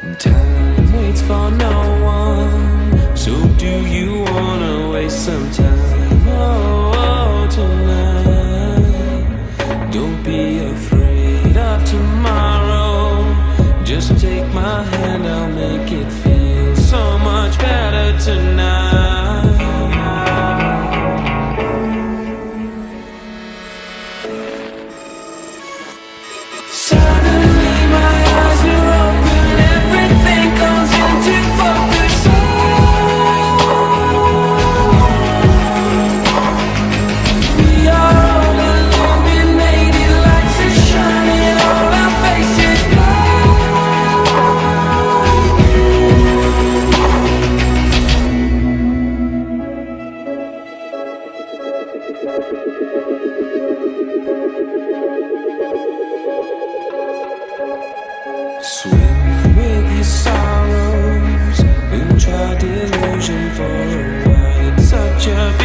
Time waits for no one. So do you wanna waste some time? Oh, oh, tonight. Don't be afraid of tomorrow. Just take my hand, I'll make it feel so much better tonight. Your ego for you, but it's such a